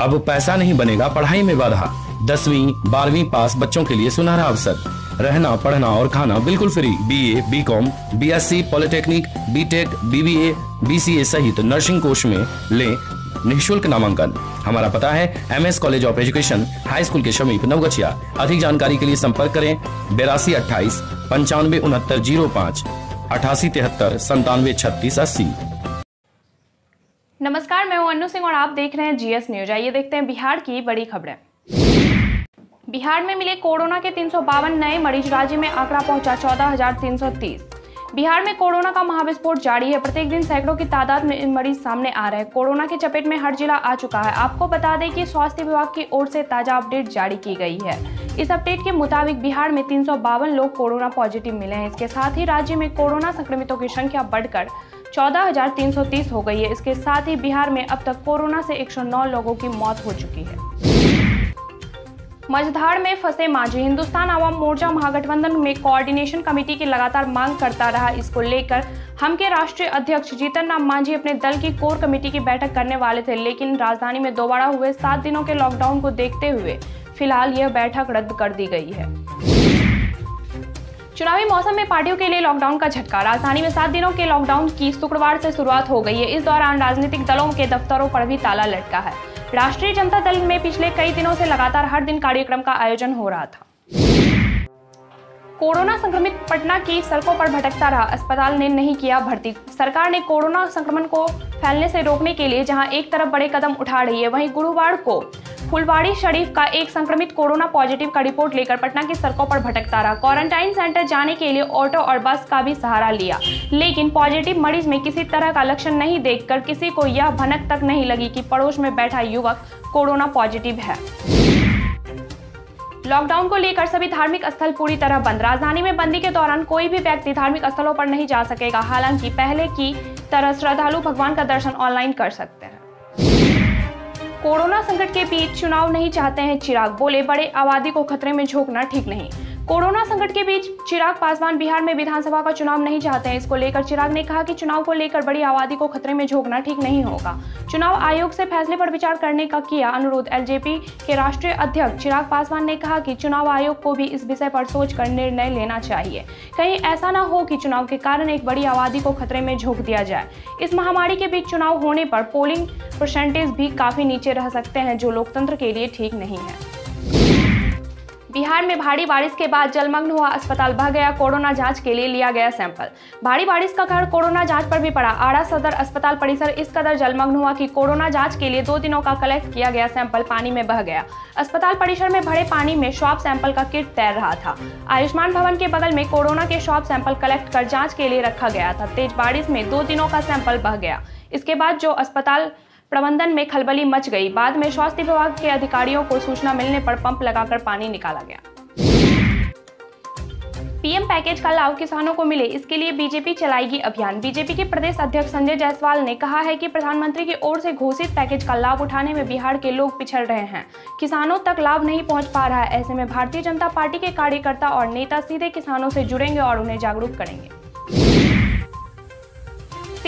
अब पैसा नहीं बनेगा, पढ़ाई में बाधा। दसवीं, बारहवीं पास बच्चों के लिए सुनहरा अवसर। रहना, पढ़ना और खाना बिल्कुल free. B A B com B S C polytechnic B tech B B A B C A सहित नर्सिंग कोर्स में ले निःशुल्क नामांकन। हमारा पता है M S college of education high school के समीप नवगछिया। अधिक जानकारी के लिए संपर्क करें, बेरासी अट्ठाईस, पंचानवे उनहत्तर ज़ीरो पाँच, अठासी तिहत्तर, संतानवे छत्तीस अस्सी। नमस्कार मैं हूँ अनु सिंह और आप देख रहे हैं जीएस न्यूज़। आइए देखते हैं बिहार की बड़ी खबरें। बिहार में मिले कोरोना के तीन सौ बावन नए मरीज़ राज्य में आंकड़ा पहुँचा 14,330 बिहार में कोरोना का महाविस्फोट जारी है। प्रत्येक दिन सैकड़ों की तादाद में मरीज़ सामने आ रहे हैं। कोरोना की चपेट में हर जिला आ चुका है। आपको बता दें कि स्वास्थ्य विभाग की ओर से ताज़ा अपडेट जारी की गई है। इस अपडेट के मुताबिक बिहार में तीन सौ बावन लोग कोरोना पॉजिटिव मिले हैं। इसके साथ ही राज्य में कोरोना संक्रमितों की संख्या बढ़कर 14,330 हो गई है। इसके साथ ही बिहार में अब तक कोरोना से 109 लोगों की मौत हो चुकी है। मझधाड़ में फंसे मांझी हिंदुस्तान आवाम मोर्चा महागठबंधन में कोऑर्डिनेशन कमेटी की लगातार मांग करता रहा। इसको लेकर हम के राष्ट्रीय अध्यक्ष जीतन राम मांझी अपने दल की कोर कमेटी की बैठक करने वाले थे, लेकिन राजधानी में दोबारा हुए सात दिनों के लॉकडाउन को देखते हुए फ़िलहाल यह बैठक रद्द कर दी गई है। चुनावी मौसम में पार्टियों के लिए लॉकडाउन का झटका। राजधानी में सात दिनों के लॉकडाउन की शुक्रवार से शुरुआत हो गई है। इस दौरान राजनीतिक दलों के दफ्तरों पर भी ताला लटका है। राष्ट्रीय जनता दल में पिछले कई दिनों से लगातार हर दिन कार्यक्रम का आयोजन हो रहा था। कोरोना संक्रमित पटना की सड़कों पर भटकता रहा। अस्पताल ने नहीं किया भर्ती। सरकार ने कोरोना संक्रमण को फैलने से रोकने के लिए जहाँ एक तरफ़ बड़े कदम उठा रही है, वहीं गुरुवार को फुलवाड़ी शरीफ का एक संक्रमित कोरोना पॉजिटिव का रिपोर्ट लेकर पटना की सड़कों पर भटकता रहा। क्वारंटाइन सेंटर जाने के लिए ऑटो और बस का भी सहारा लिया। लेकिन पॉजिटिव मरीज़ में किसी तरह का लक्षण नहीं देखकर किसी को यह भनक तक नहीं लगी कि पड़ोस में बैठा युवक कोरोना पॉजिटिव है। लॉकडाउन को लेकर सभी धार्मिक स्थल पूरी तरह बंद। राजधानी में बंदी के दौरान कोई भी व्यक्ति धार्मिक स्थलों पर नहीं जा सकेगा। हालाँकि पहले की तरह श्रद्धालु भगवान का दर्शन ऑनलाइन कर सकते हैं। कोरोना संकट के बीच चुनाव नहीं चाहते हैं चिराग। बोले, बड़े आबादी को खतरे में झोंकना ठीक नहीं। कोरोना संकट के बीच चिराग पासवान बिहार में विधानसभा का चुनाव नहीं चाहते हैं। इसको लेकर चिराग ने कहा कि चुनाव को लेकर बड़ी आबादी को खतरे में झोंकना ठीक नहीं होगा। चुनाव आयोग से फैसले पर विचार करने का किया अनुरोध। एलजेपी के राष्ट्रीय अध्यक्ष चिराग पासवान ने कहा कि चुनाव आयोग को भी इस विषय पर सोचकर निर्णय लेना चाहिए। कहीं ऐसा न हो कि चुनाव के कारण एक बड़ी आबादी को खतरे में झोंक दिया जाए। इस महामारी के बीच चुनाव होने पर पोलिंग परसेंटेज भी काफ़ी नीचे रह सकते हैं, जो लोकतंत्र के लिए ठीक नहीं है। बिहार में भारी बारिश के बाद जलमग्न हुआ अस्पताल, बह गया कोरोना जाँच के लिए लिया गया सैंपल। भारी बारिश का कहर कोरोना जाँच पर भी पड़ा। आड़ा सदर अस्पताल परिसर इस कदर जलमग्न हुआ कि कोरोना जाँच के लिए दो दिनों का कलेक्ट किया गया सैंपल पानी में बह गया। अस्पताल परिसर में भरे पानी में स्वाब सैंपल का किट तैर रहा था। आयुष्मान भवन के बगल में कोरोना के स्वाब सैंपल कलेक्ट कर जाँच के लिए रखा गया था। तेज बारिश में दो दिनों का सैंपल बह गया। इसके बाद जो अस्पताल प्रबंधन में खलबली मच गई। बाद में स्वास्थ्य विभाग के अधिकारियों को सूचना मिलने पर पंप लगाकर पानी निकाला गया। पीएम पैकेज का लाभ किसानों को मिले, इसके लिए बीजेपी चलाएगी अभियान। बीजेपी के प्रदेश अध्यक्ष संजय जायसवाल ने कहा है कि प्रधानमंत्री की ओर से घोषित पैकेज का लाभ उठाने में बिहार के लोग पिछड़ रहे हैं। किसानों तक लाभ नहीं पहुँच पा रहा है। ऐसे में भारतीय जनता पार्टी के कार्यकर्ता और नेता सीधे किसानों से जुड़ेंगे और उन्हें जागरूक करेंगे।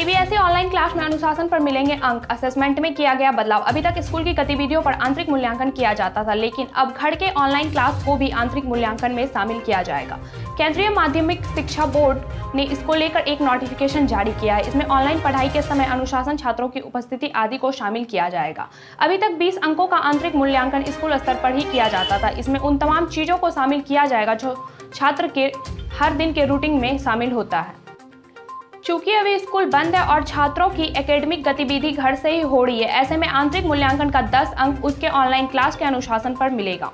सीबीएसई ऑनलाइन क्लास में अनुशासन पर मिलेंगे अंक. असेसमेंट में किया गया बदलाव. अभी तक स्कूल की गतिविधियों पर आंतरिक मूल्यांकन किया जाता था, लेकिन अब घर के ऑनलाइन क्लास को भी आंतरिक मूल्यांकन में शामिल किया जाएगा. केंद्रीय माध्यमिक शिक्षा बोर्ड ने इसको लेकर एक नोटिफिकेशन जारी किया है. इसमें ऑनलाइन पढ़ाई के समय अनुशासन, छात्रों की उपस्थिति आदि को शामिल किया जाएगा. अभी तक 20 अंकों का आंतरिक मूल्यांकन स्कूल स्तर पर ही किया जाता था. इसमें उन तमाम चीज़ों को शामिल किया जाएगा जो छात्र के हर दिन के रूटीन में शामिल होता है। चूँकि अभी स्कूल बंद है और छात्रों की एकेडमिक गतिविधि घर से ही हो रही है, ऐसे में आंतरिक मूल्यांकन का 10 अंक उसके ऑनलाइन क्लास के अनुशासन पर मिलेगा।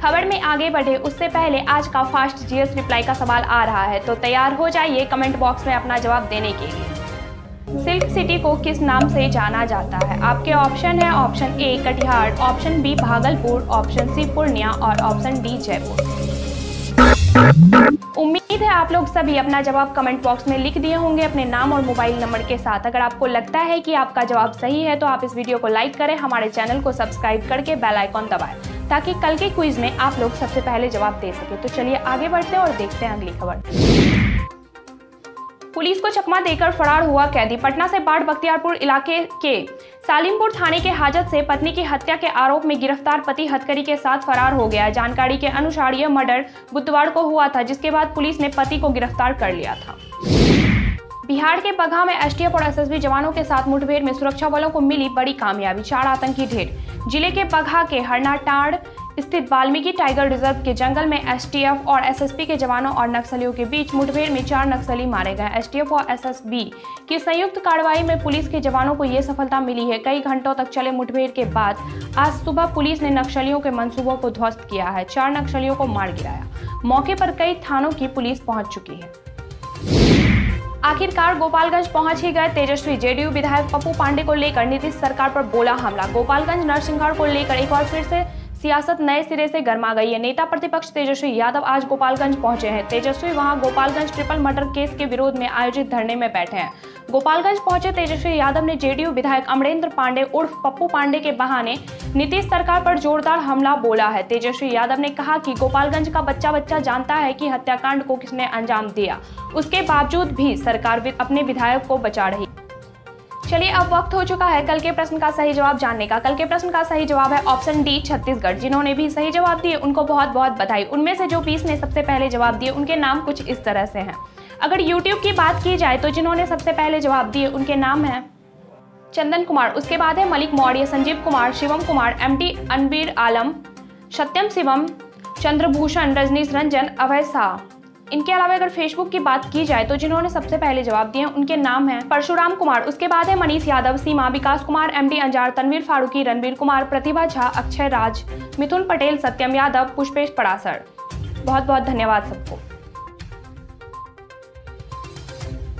खबर में आगे बढ़े, उससे पहले आज का फास्ट जीएस रिप्लाई का सवाल आ रहा है तो तैयार हो जाइए कमेंट बॉक्स में अपना जवाब देने के लिए। सिल्क सिटी को किस नाम से जाना जाता है? आपके ऑप्शन है option A Katihar option B Bhagalpur option C Purnia और ऑप्शन डी जयपुर। उम्मीद है आप लोग सभी अपना जवाब कमेंट बॉक्स में लिख दिए होंगे, अपने नाम और मोबाइल नंबर के साथ। अगर आपको लगता है कि आपका जवाब सही है तो आप इस वीडियो को लाइक करें, हमारे चैनल को सब्सक्राइब करके बेल आइकॉन दबाएँ, ताकि कल के क्विज में आप लोग सबसे पहले जवाब दे सके। तो चलिए आगे बढ़ते हैं और देखते हैं अगली खबर। पुलिस को चकमा देकर फरार हुआ कैदी। पटना से बाढ़ बख्तियारपुर इलाके के सालिमपुर थाने के हाजत से पत्नी की हत्या के आरोप में गिरफ़्तार पति हथकरी के साथ फरार हो गया। जानकारी के अनुसार यह मर्डर बुधवार को हुआ था, जिसके बाद पुलिस ने पति को गिरफ़्तार कर लिया था। बिहार के बगहा में एसटीएफ और एसएसबी जवानों के साथ मुठभेड़ में सुरक्षा बलों को मिली बड़ी कामयाबी, चार आतंकी ढेर। ज़िले के बगहा के हरनाटाड़ स्थित वाल्मीकि टाइगर रिज़र्व के जंगल में एसटीएफ और एसएसबी के जवानों और नक्सलियों के बीच मुठभेड़ में चार नक्सली मारे गए। एसटीएफ और एसएसबी की संयुक्त कार्रवाई में पुलिस के जवानों को ये सफलता मिली है। कई घंटों तक चले मुठभेड़ के बाद आज सुबह पुलिस ने नक्सलियों के मंसूबों को ध्वस्त किया है। चार नक्सलियों को मार गिराया। मौके पर कई थानों की पुलिस पहुँच चुकी है। आखिरकार गोपालगंज पहुँच ही गए तेजस्वी जेडीयू विधायक पप्पू पांडे को लेकर नीतीश सरकार पर बोला हमला। गोपालगंज नरसिंहगढ़ को लेकर एक बार फिर से सियासत नए सिरे से गर्मा गई है। नेता प्रतिपक्ष तेजस्वी यादव आज गोपालगंज पहुँचे हैं। तेजस्वी वहाँ गोपालगंज ट्रिपल मर्डर केस के विरोध में आयोजित धरने में बैठे हैं। गोपालगंज पहुँचे तेजस्वी यादव ने जेडीयू विधायक अमरेंद्र पांडे उर्फ़ पप्पू पांडे के बहाने नीतीश सरकार पर जोरदार हमला बोला है। तेजस्वी यादव ने कहा कि गोपालगंज का बच्चा बच्चा जानता है कि हत्याकांड को किसने अंजाम दिया। उसके बावजूद भी सरकार अपने विधायक को बचा रही चलिए, अब वक्त हो चुका है कल के प्रश्न का सही जवाब जानने का। कल के प्रश्न का सही जवाब है ऑप्शन डी, छत्तीसगढ़। जिन्होंने भी सही जवाब दिए, उनको बहुत बहुत बधाई। उनमें से जो बीस ने सबसे पहले जवाब दिए, उनके नाम कुछ इस तरह से हैं। अगर यूट्यूब की बात की जाए तो जिन्होंने सबसे पहले जवाब दिए, उनके नाम हैं चंदन कुमार। उसके बाद है मलिक मौर्य, संजीव कुमार, शिवम कुमार एम टी अनबीर आलम, सत्यम शिवम, चंद्रभूषण, रजनीश रंजन, अभय शाह। इनके अलावा अगर फेसबुक की बात की जाए तो जिन्होंने सबसे पहले जवाब दिए उनके नाम हैं परशुराम कुमार। उसके बाद है मनीष यादव, सीमा विकास कुमार एम डी अंजार, तनवीर फारूकी रणवीर कुमार, प्रतिभा झा, अक्षय राज, मिथुन पटेल, सत्यम यादव, पुष्पेश पड़ासर। बहुत बहुत धन्यवाद सबको।